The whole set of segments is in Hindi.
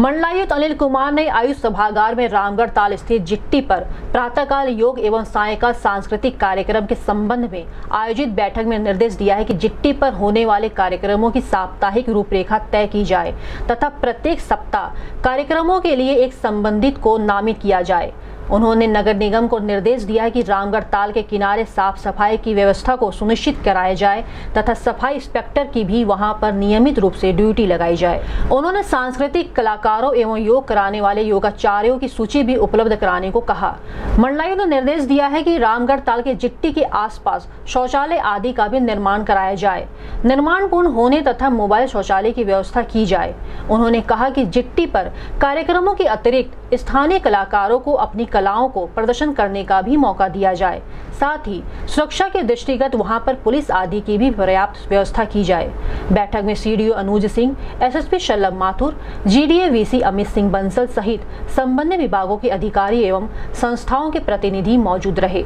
मंडलायुक्त अनिल कुमार ने आयुष सभागार में रामगढ़ ताल स्थित जिट्टी पर प्रातःकाल योग एवं सायकाल सांस्कृतिक कार्यक्रम के संबंध में आयोजित बैठक में निर्देश दिया है कि जिट्टी पर होने वाले कार्यक्रमों की साप्ताहिक रूपरेखा तय की जाए तथा प्रत्येक सप्ताह कार्यक्रमों के लिए एक संबंधित को नामित किया जाए। उन्होंने नगर निगम को निर्देश दिया कि रामगढ़ ताल के किनारे साफ़ सफ़ाई की व्यवस्था को सुनिश्चित कराया जाए तथा सफ़ाई इंस्पेक्टर की भी वहाँ पर नियमित रूप से ड्यूटी लगाई जाए। उन्होंने सांस्कृतिक कलाकारों एवं योग कराने वाले योगाचार्यों की सूची भी उपलब्ध कराने को कहा। मंडलायु ने निर्देश दिया है कि रामगढ़ ताल के जिट्टी के आसपास शौचालय आदि का भी निर्माण कराया जाए। निर्माण पूर्ण होने तथा मोबाइल शौचालय की व्यवस्था की जाए। उन्होंने कहा कि जिट्टी पर कार्यक्रमों के अतिरिक्त स्थानीय कलाकारों को अपनी कलाओं को प्रदर्शन करने का भी मौका दिया जाए। साथ ही, सुरक्षा के दृष्टिगत वहाँ पर पुलिस आदि की भी पर्याप्त व्यवस्था की जाए। बैठक में CDO Anuj Singh, SSP Shalabh Mathur, GDA VC Amit Singh Bansal सहित संबंधित विभागों के अधिकारी एवं संस्थाओं के प्रतिनिधि मौजूद रहे।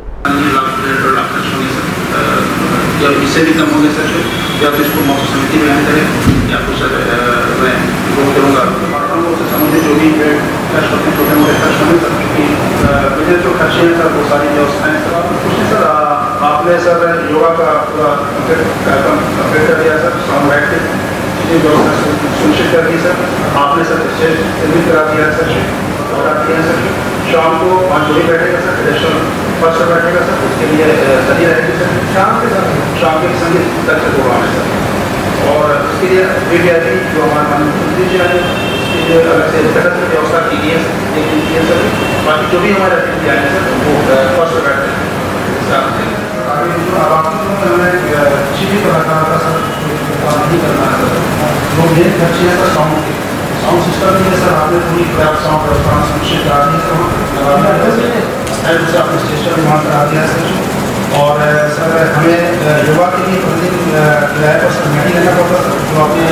या इससे भी कम सर? या इसको समिति में या सर मैं वो करूँगा उससे संबंधित जो भी खर्च होते हैं छोटे मोटे खर्च होंगे सर क्योंकि खर्चे हैं सर वो सारी व्यवस्थाएँ सर कुछ नहीं सर आपने सर योगा का पूरा कार्यक्रम कंप्लीट कर दिया सर। साउंड लाइट के व्यवस्था सुनिश्चित कर दी सर। आपने सर निर्मित करा दिया सर। करा दिया सर। शाम को पाँच बजे बैठेगा सर। ट्रेडिशनल फ़र्स्ट बैठेगा सर। उसके लिए सदी रहेगी सर। शाम के समय? शाम के संगीत तक प्रोग्राम है सर। और उसके लिए वी जो हमारे माननीय मुख्यमंत्री जी आए उसके लिए अलग से की व्यवस्था की गई है एक दिन की है सर बाकी जो भी हमारे अतिथि आए हैं सर वो फ़र्स्ट हैं बनाना नहीं करना है सर मेन खर्चे हैं सर साउंड साउंड सिस्टम में सर आपने पूरी पर्याप्त साउंड व्यवस्था सुनिश्चित करा दी। सर दूसरा अपने स्टेशन वहाँ करा दिया सर और सर हमें युवा के लिए प्रतिदिन किराए पर सर मैटी लेना पड़ता सर जो आपने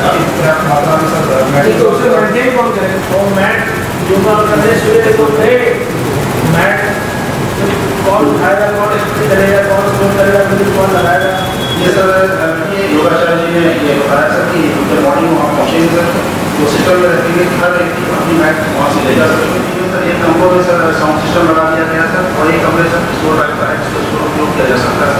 काफ़ी पर्याप्त मात्रा में सर मैटी तो उसे मेंटेन कौन करे वो मैट योगा करने सुबह को मैट कौन उठाएगा कौन स्प्रे करेगा कौन स्टोर करेगा फिर कौन लगाएगा ये ये योगाचार्य ने ये बताया सर कि उनके मॉर्निंग वहाँ पहुँचेंगे सर तो सिस्टम में रखेंगे हर व्यक्ति अपनी मैट वहाँ से ले जा सके सर एक कमरों में सर साउंड सिस्टम लगा दिया गया सर और एक कमरे सर स्टोर रखता है जिसका उपयोग किया जा सकता है